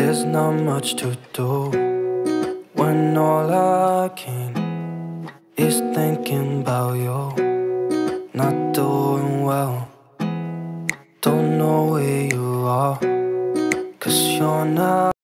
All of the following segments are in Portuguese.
There's not much to do when all I can is thinking about you. Not doing well, don't know where you are, cause you're not.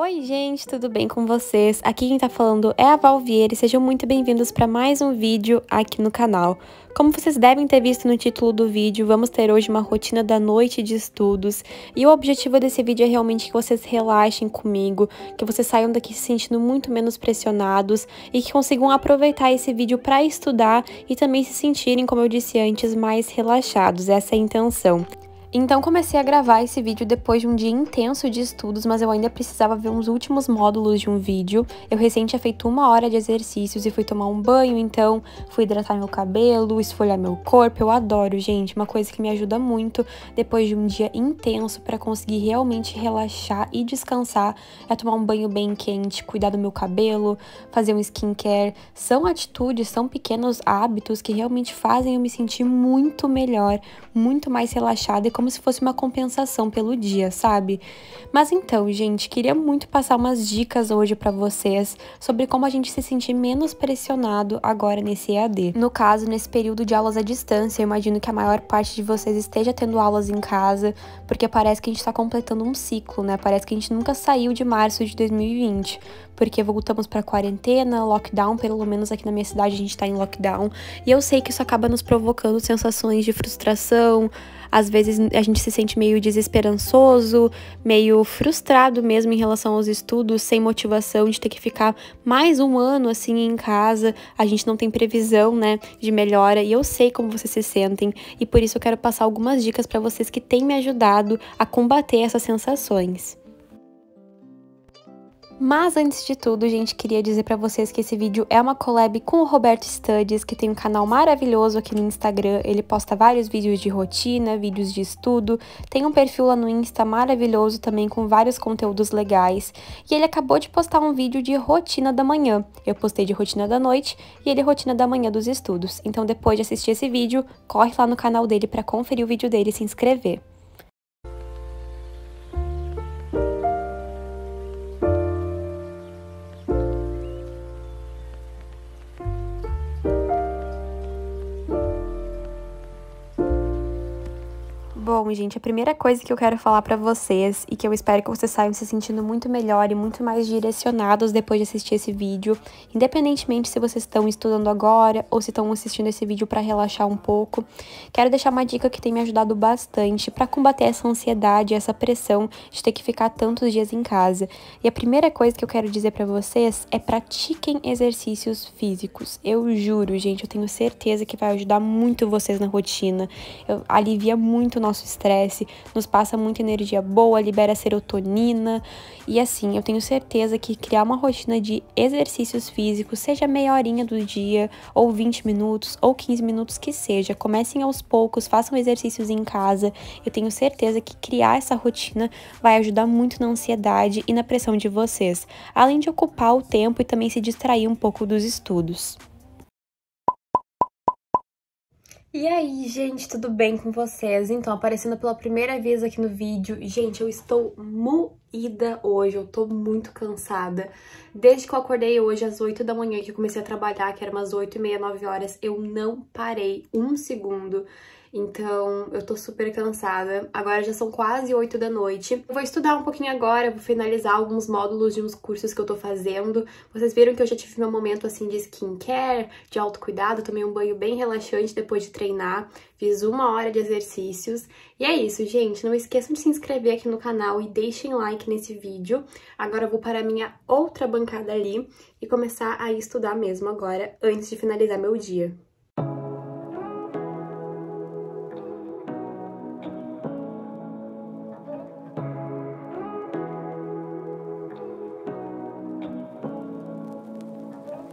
Oi, gente, tudo bem com vocês? Aqui quem tá falando é a Val Vieira e sejam muito bem-vindos para mais um vídeo aqui no canal. Como vocês devem ter visto no título do vídeo, vamos ter hoje uma rotina da noite de estudos e o objetivo desse vídeo é realmente que vocês relaxem comigo, que vocês saiam daqui se sentindo muito menos pressionados e que consigam aproveitar esse vídeo para estudar e também se sentirem, como eu disse antes, mais relaxados. Essa é a intenção. Então comecei a gravar esse vídeo depois de um dia intenso de estudos, mas eu ainda precisava ver uns últimos módulos de um vídeo. Eu recém tinha feito uma hora de exercícios e fui tomar um banho, então fui hidratar meu cabelo, esfolhar meu corpo. Eu adoro, gente, uma coisa que me ajuda muito depois de um dia intenso para conseguir realmente relaxar e descansar é tomar um banho bem quente, cuidar do meu cabelo, fazer um skincare. São atitudes, são pequenos hábitos que realmente fazem eu me sentir muito melhor, muito mais relaxada e como se fosse uma compensação pelo dia, sabe? Mas então, gente, queria muito passar umas dicas hoje para vocês sobre como a gente se sentir menos pressionado agora nesse EAD. No caso, nesse período de aulas à distância, eu imagino que a maior parte de vocês esteja tendo aulas em casa, porque parece que a gente está completando um ciclo, né? Parece que a gente nunca saiu de março de 2020 porque voltamos para quarentena, lockdown, pelo menos aqui na minha cidade a gente está em lockdown, e eu sei que isso acaba nos provocando sensações de frustração, às vezes a gente se sente meio desesperançoso, meio frustrado mesmo em relação aos estudos, sem motivação de ter que ficar mais um ano assim em casa. A gente não tem previsão, né, de melhora e eu sei como vocês se sentem e por isso eu quero passar algumas dicas para vocês que têm me ajudado a combater essas sensações. Mas antes de tudo, gente, queria dizer para vocês que esse vídeo é uma collab com o Roberto Studies, que tem um canal maravilhoso aqui no Instagram. Ele posta vários vídeos de rotina, vídeos de estudo, tem um perfil lá no Insta maravilhoso também com vários conteúdos legais. E ele acabou de postar um vídeo de rotina da manhã. Eu postei de rotina da noite e ele rotina da manhã dos estudos. Então depois de assistir esse vídeo, corre lá no canal dele para conferir o vídeo dele e se inscrever. Bom, gente, a primeira coisa que eu quero falar para vocês e que eu espero que vocês saiam se sentindo muito melhor e muito mais direcionados depois de assistir esse vídeo, independentemente se vocês estão estudando agora ou se estão assistindo esse vídeo para relaxar um pouco, quero deixar uma dica que tem me ajudado bastante para combater essa ansiedade, essa pressão de ter que ficar tantos dias em casa. E a primeira coisa que eu quero dizer para vocês é pratiquem exercícios físicos. Eu juro, gente, eu tenho certeza que vai ajudar muito vocês na rotina. Eu, alivia muito o nosso nosso estresse, nos passa muita energia boa, libera serotonina. E assim, eu tenho certeza que criar uma rotina de exercícios físicos, seja meia horinha do dia, ou 20 minutos, ou 15 minutos que seja, comecem aos poucos, façam exercícios em casa. Eu tenho certeza que criar essa rotina vai ajudar muito na ansiedade e na pressão de vocês, além de ocupar o tempo e também se distrair um pouco dos estudos. E aí, gente, tudo bem com vocês? Então, aparecendo pela primeira vez aqui no vídeo, gente, eu estou moída hoje, eu tô muito cansada. Desde que eu acordei hoje às 8 da manhã, que eu comecei a trabalhar, que era umas 8 e meia, 9 horas, eu não parei um segundo. Então, eu tô super cansada. Agora já são quase 8 da noite. Eu vou estudar um pouquinho agora, vou finalizar alguns módulos de uns cursos que eu tô fazendo. Vocês viram que eu já tive meu momento, assim, de skincare, de autocuidado. Tomei um banho bem relaxante depois de treinar. Fiz uma hora de exercícios. E é isso, gente. Não esqueçam de se inscrever aqui no canal e deixem like nesse vídeo. Agora eu vou para a minha outra bancada ali e começar a estudar mesmo agora, antes de finalizar meu dia.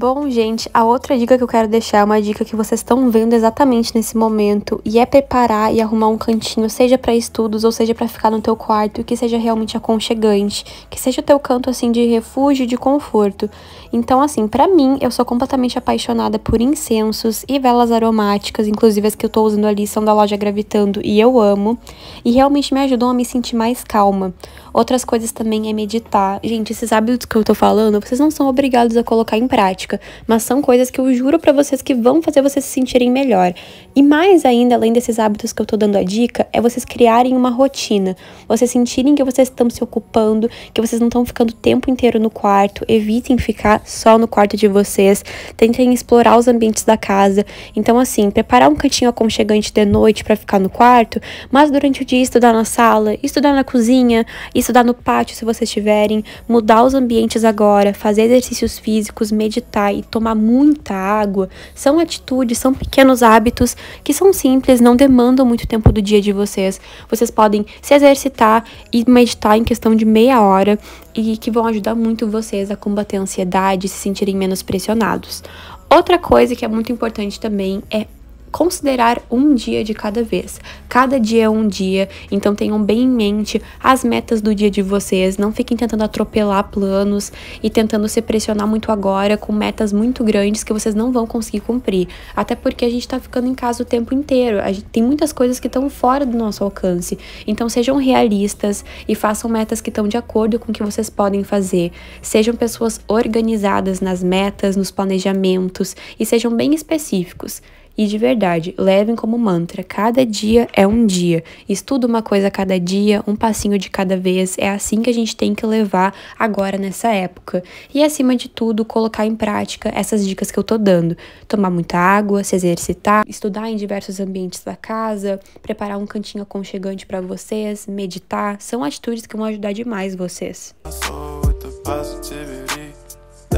Bom, gente, a outra dica que eu quero deixar é uma dica que vocês estão vendo exatamente nesse momento e é preparar e arrumar um cantinho, seja para estudos ou seja para ficar no teu quarto, que seja realmente aconchegante, que seja o teu canto assim de refúgio, de conforto. Então, assim, para mim, eu sou completamente apaixonada por incensos e velas aromáticas, inclusive as que eu tô usando ali são da loja Gravitando e eu amo, e realmente me ajudam a me sentir mais calma. Outras coisas também é meditar. Gente, esses hábitos que eu tô falando, vocês não são obrigados a colocar em prática, mas são coisas que eu juro para vocês que vão fazer vocês se sentirem melhor. E mais ainda, além desses hábitos que eu tô dando a dica, é vocês criarem uma rotina. Vocês sentirem que vocês estão se ocupando, que vocês não estão ficando o tempo inteiro no quarto. Evitem ficar só no quarto de vocês. Tentem explorar os ambientes da casa. Então, assim, preparar um cantinho aconchegante de noite para ficar no quarto, mas durante o dia estudar na sala, estudar na cozinha, estudar no pátio se vocês tiverem, mudar os ambientes agora, fazer exercícios físicos, meditar e tomar muita água, são atitudes, são pequenos hábitos que são simples, não demandam muito tempo do dia de vocês. Vocês podem se exercitar e meditar em questão de meia hora e que vão ajudar muito vocês a combater a ansiedade e se sentirem menos pressionados. Outra coisa que é muito importante também é considerar um dia de cada vez. Cada dia é um dia, então tenham bem em mente as metas do dia de vocês. Não fiquem tentando atropelar planos e tentando se pressionar muito agora com metas muito grandes que vocês não vão conseguir cumprir. Até porque a gente tá ficando em casa o tempo inteiro. A gente tem muitas coisas que estão fora do nosso alcance. Então sejam realistas e façam metas que estão de acordo com o que vocês podem fazer. Sejam pessoas organizadas nas metas, nos planejamentos e sejam bem específicos. E de verdade, levem como mantra: cada dia é um dia. Estuda uma coisa a cada dia, um passinho de cada vez. É assim que a gente tem que levar agora nessa época. E acima de tudo, colocar em prática essas dicas que eu tô dando: tomar muita água, se exercitar, estudar em diversos ambientes da casa, preparar um cantinho aconchegante para vocês, meditar. São atitudes que vão ajudar demais vocês.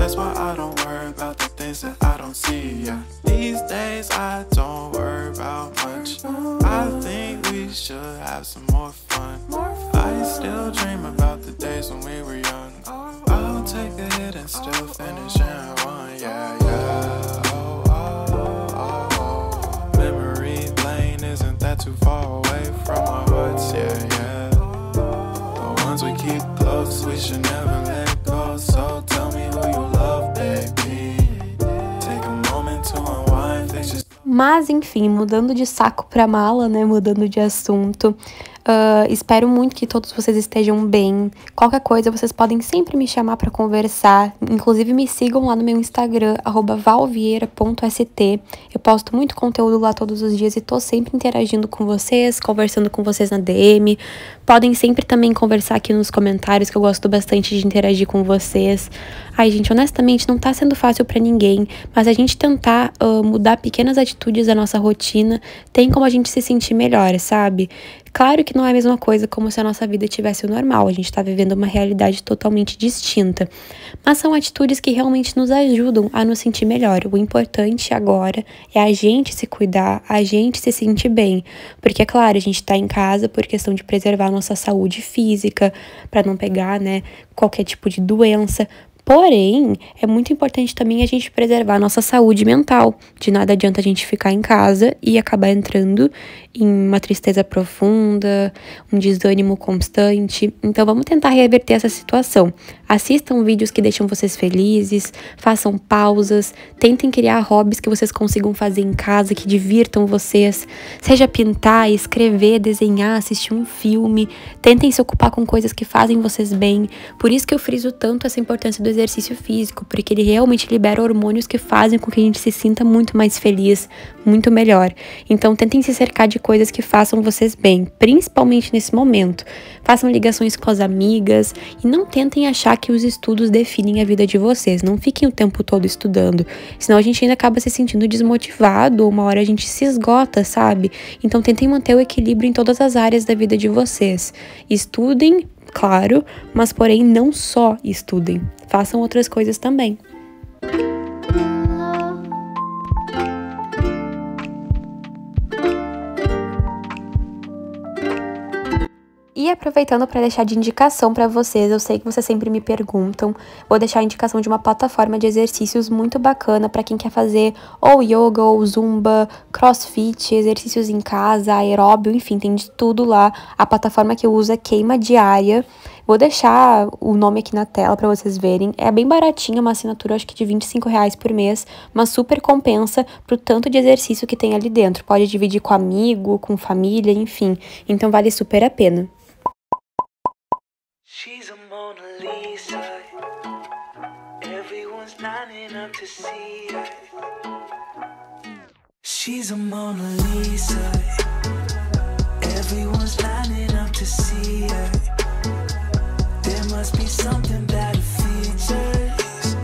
That's why I don't worry about the things that I don't see. Yeah. These days I don't worry about much. I think we should have some more fun. I still dream about the days when we were young. I'll take a hit and still finish in one. Yeah, yeah. Oh, oh, oh, oh. Memory lane isn't that too far away from our hearts. Yeah, yeah. The ones we keep close, we should never Mas enfim, mudando de saco para mala, né? Mudando de assunto. Uh, espero muito que todos vocês estejam bem. Qualquer coisa, vocês podem sempre me chamar para conversar. Inclusive, me sigam lá no meu Instagram, valvieira.st. Eu posto muito conteúdo lá todos os dias e tô sempre interagindo com vocês, conversando com vocês na DM. Podem sempre também conversar aqui nos comentários, que eu gosto bastante de interagir com vocês. Ai, gente, honestamente, não tá sendo fácil para ninguém, mas a gente tentar uh, mudar pequenas atitudes da nossa rotina tem como a gente se sentir melhor, sabe? Claro que não é a mesma coisa como se a nossa vida tivesse o normal, a gente está vivendo uma realidade totalmente distinta. Mas são atitudes que realmente nos ajudam a nos sentir melhor. O importante agora é a gente se cuidar, a gente se sentir bem. Porque, é claro, a gente está em casa por questão de preservar a nossa saúde física, para não pegar, né, qualquer tipo de doença, Porém, é muito importante também a gente preservar a nossa saúde mental. De nada adianta a gente ficar em casa e acabar entrando em uma tristeza profunda, um desânimo constante. Então, vamos tentar reverter essa situação. Assistam vídeos que deixam vocês felizes, façam pausas, tentem criar hobbies que vocês consigam fazer em casa, que divirtam vocês. Seja pintar, escrever, desenhar, assistir um filme. Tentem se ocupar com coisas que fazem vocês bem. Por isso que eu friso tanto essa importância do exercício físico, porque ele realmente libera hormônios que fazem com que a gente se sinta muito mais feliz, muito melhor. Então, tentem se cercar de coisas que façam vocês bem, principalmente nesse momento. Façam ligações com as amigas e não tentem achar que os estudos definem a vida de vocês. Não fiquem o tempo todo estudando, senão a gente ainda acaba se sentindo desmotivado, uma hora a gente se esgota, sabe? Então, tentem manter o equilíbrio em todas as áreas da vida de vocês. Estudem claro, mas porém não só estudem, façam outras coisas também. E aproveitando para deixar de indicação para vocês, eu sei que vocês sempre me perguntam, vou deixar a indicação de uma plataforma de exercícios muito bacana para quem quer fazer ou yoga ou zumba, crossfit, exercícios em casa, aeróbio, enfim, tem de tudo lá. A plataforma que eu uso é Queima Diária. Vou deixar o nome aqui na tela para vocês verem. É bem baratinha, uma assinatura acho que de 25 reais por mês, mas super compensa pro tanto de exercício que tem ali dentro. Pode dividir com amigo, com família, enfim. Então vale super a pena. She's a Mona Lisa. Everyone's lining up to see her. There must be something about features.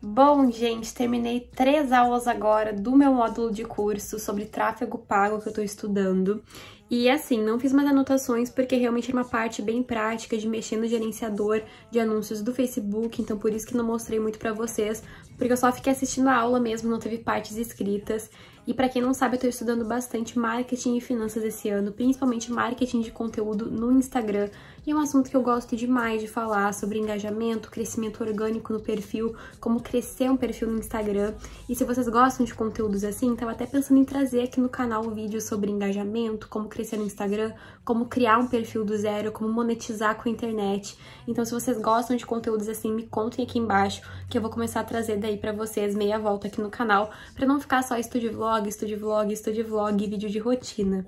Bom, gente, terminei três aulas agora do meu módulo de curso sobre tráfego pago que eu tô estudando. E assim, não fiz mais anotações porque realmente era uma parte bem prática de mexer no gerenciador de anúncios do Facebook, então por isso que não mostrei muito pra vocês, porque eu só fiquei assistindo a aula mesmo, não teve partes escritas. E para quem não sabe, eu tô estudando bastante marketing e finanças esse ano, principalmente marketing de conteúdo no Instagram. E é um assunto que eu gosto demais de falar sobre engajamento, crescimento orgânico no perfil, como crescer um perfil no Instagram. E se vocês gostam de conteúdos assim, tava até pensando em trazer aqui no canal vídeos sobre engajamento, como crescer no Instagram, como criar um perfil do zero, como monetizar com a internet. Então, se vocês gostam de conteúdos assim, me contem aqui embaixo, que eu vou começar a trazer daí pra vocês meia volta aqui no canal, pra não ficar só estúdio vlog, estúdio vlog, estúdio vlog, vídeo de rotina.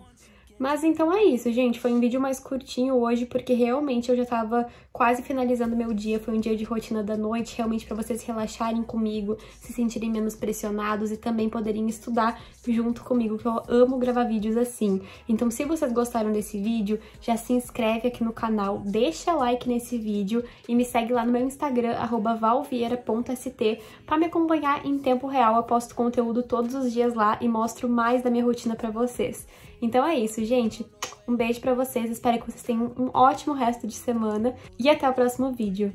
Mas então é isso, gente. Foi um vídeo mais curtinho hoje, porque realmente eu já tava quase finalizando meu dia. Foi um dia de rotina da noite, realmente para vocês relaxarem comigo, se sentirem menos pressionados e também poderem estudar junto comigo, que eu amo gravar vídeos assim. Então, se vocês gostaram desse vídeo, já se inscreve aqui no canal, deixa like nesse vídeo e me segue lá no meu Instagram, valvieira.st, para me acompanhar em tempo real. Eu posto conteúdo todos os dias lá e mostro mais da minha rotina para vocês. Então é isso, gente. Um beijo pra vocês, espero que vocês tenham um ótimo resto de semana e até o próximo vídeo.